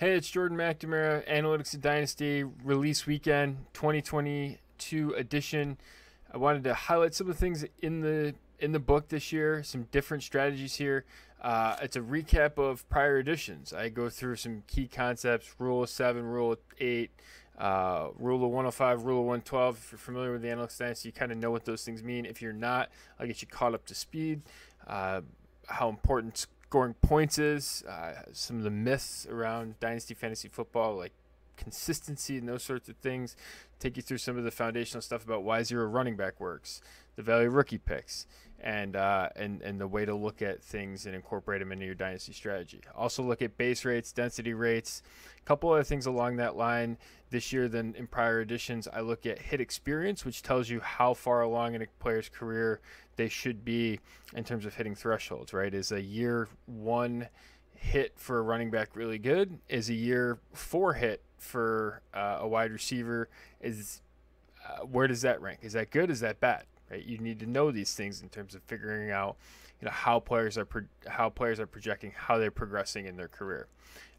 Hey, it's Jordan McNamara, Analytics of Dynasty release weekend 2022 edition. I wanted to highlight some of the things in the in the book this year, some different strategies here. Uh, it's a recap of prior editions. I go through some key concepts: Rule of Seven, Rule of Eight, uh, Rule of 105, Rule of 112. If you're familiar with the Analytics Dynasty, you kind of know what those things mean. If you're not, I'll get you caught up to speed. Uh, how important scoring points is, uh, some of the myths around dynasty fantasy football, like consistency and those sorts of things. Take you through some of the foundational stuff about why zero running back works, the value of rookie picks, and uh, and and the way to look at things and incorporate them into your dynasty strategy. Also look at base rates, density rates, a couple other things along that line. This year, than in prior editions, I look at hit experience, which tells you how far along in a player's career they should be in terms of hitting thresholds. Right? Is a year one hit for a running back really good? Is a year four hit for uh, a wide receiver is uh, where does that rank? Is that good? Is that bad? Right? You need to know these things in terms of figuring out, you know, how players are pro- how players are projecting, how they're progressing in their career.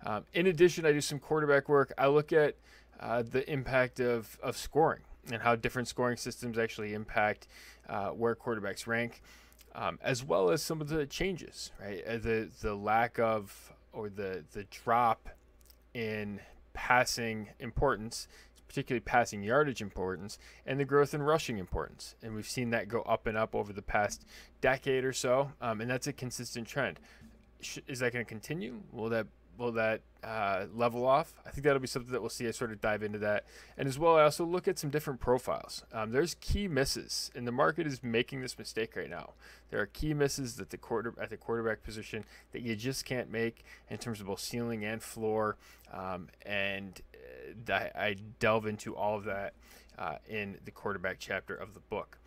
Um, in addition, I do some quarterback work. I look at uh, the impact of of scoring and how different scoring systems actually impact uh, where quarterbacks rank, um, as well as some of the changes. Right, uh, the the lack of or the the drop in passing importance, particularly passing yardage importance, and the growth in rushing importance. And we've seen that go up and up over the past decade or so, um, and that's a consistent trend. Sh- is that going to continue? Will that will that uh, level off? I think that'll be something that we'll see. I sort of dive into that, and as well, I also look at some different profiles. Um, there's key misses, and the market is making this mistake right now. There are key misses that the quarter at the quarterback position that you just can't make in terms of both ceiling and floor, um, and I delve into all of that uh, in the quarterback chapter of the book.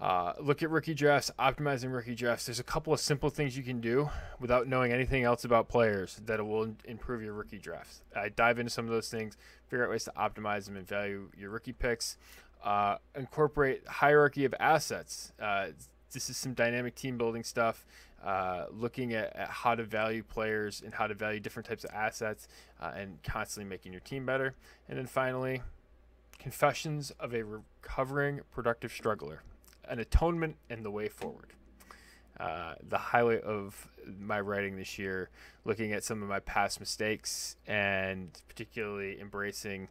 Uh, look at rookie drafts, optimizing rookie drafts. There's a couple of simple things you can do without knowing anything else about players that will improve your rookie drafts. I dive into some of those things, figure out ways to optimize them and value your rookie picks. Uh, incorporate hierarchy of assets. Uh, this is some dynamic team building stuff. Uh, looking at, at, how to value players and how to value different types of assets uh, and constantly making your team better. And then finally, confessions of a recovering productive struggler an atonement and the way forward. Uh, the highlight of my writing this year, looking at some of my past mistakes and particularly embracing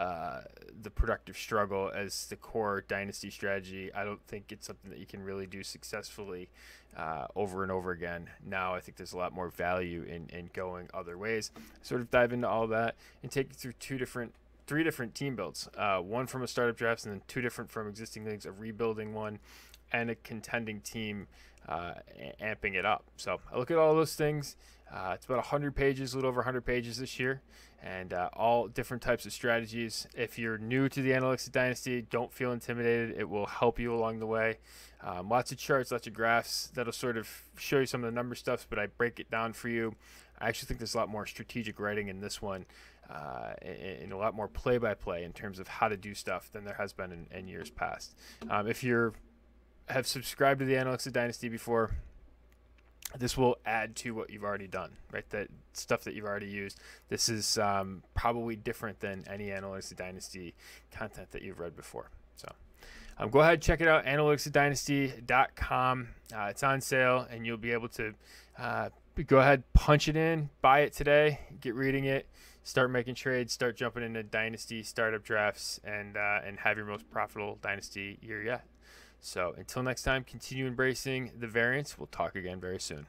uh, the productive struggle as the core dynasty strategy. I don't think it's something that you can really do successfully uh, over and over again. Now I think there's a lot more value in, in going other ways. Sort of dive into all that and take you through two different three different team builds uh, one from a startup drafts and then two different from existing leagues a rebuilding one and a contending team uh, amping it up. So i look at all those things uh, it's about 100 pages a little over 100 pages this year and uh, all different types of strategies. If you're new to the analytics dynasty don't feel intimidated. It will help you along the way. Um, lots of charts lots of graphs that'll sort of show you some of the number stuffs but i break it down for you. I actually think there's a lot more strategic writing in this one uh, and, a lot more play by play in terms of how to do stuff than there has been in, in years past. Um, if you have subscribed to the Analytics of Dynasty before, this will add to what you've already done, right? That stuff that you've already used. This is um, probably different than any Analytics of Dynasty content that you've read before. So um, go ahead, check it out, analyticsofdynasty.com. Uh, it's on sale, and you'll be able to uh, go ahead, punch it in, buy it today, get reading it start making trades, start jumping into dynasty startup drafts, and uh, and have your most profitable dynasty year yet. So until next time, continue embracing the variance. We'll talk again very soon.